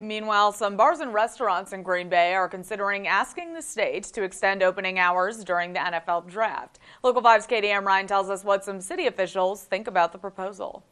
Meanwhile, some bars and restaurants in Green Bay are considering asking the state to extend opening hours during the NFL draft. Local 5's Katie Ryan tells us what some city officials think about the proposal.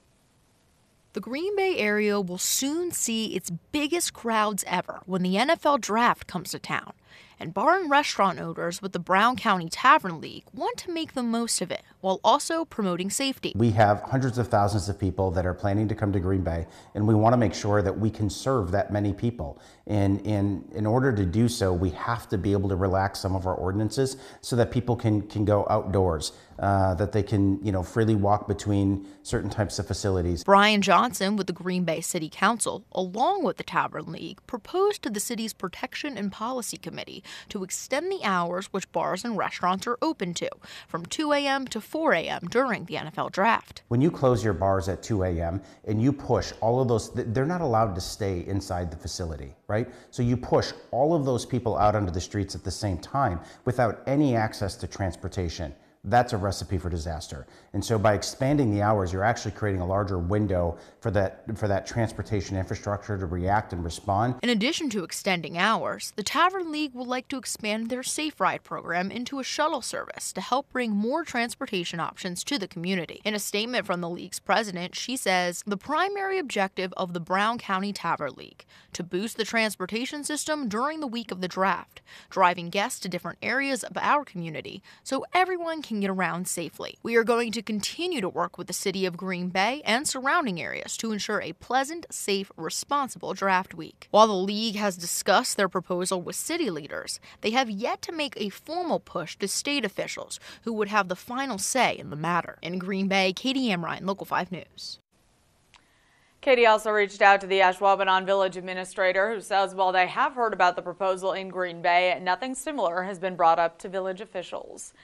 The Green Bay area will soon see its biggest crowds ever when the NFL draft comes to town. And bar and restaurant owners with the Brown County Tavern League want to make the most of it while also promoting safety. We have hundreds of thousands of people that are planning to come to Green Bay, and we want to make sure that we can serve that many people. And in, in order to do so, we have to be able to relax some of our ordinances so that people can, can go outdoors, uh, that they can you know, freely walk between certain types of facilities. Brian Johnson with the Green Bay City Council, along with the Tavern League, proposed to the city's Protection and Policy Committee to extend the hours which bars and restaurants are open to from 2 a.m. to 4 a.m. during the NFL draft. When you close your bars at 2 a.m. and you push all of those, they're not allowed to stay inside the facility, right? So you push all of those people out onto the streets at the same time without any access to transportation that's a recipe for disaster. And so by expanding the hours, you're actually creating a larger window for that for that transportation infrastructure to react and respond. In addition to extending hours, the Tavern League would like to expand their Safe Ride program into a shuttle service to help bring more transportation options to the community. In a statement from the league's president, she says the primary objective of the Brown County Tavern League to boost the transportation system during the week of the draft, driving guests to different areas of our community so everyone can get around safely. We are going to continue to work with the city of Green Bay and surrounding areas to ensure a pleasant, safe, responsible draft week. While the league has discussed their proposal with city leaders, they have yet to make a formal push to state officials who would have the final say in the matter. In Green Bay, Katie Amrine, Local 5 News. Katie also reached out to the Ashwaubenon Village Administrator who says while they have heard about the proposal in Green Bay, nothing similar has been brought up to village officials.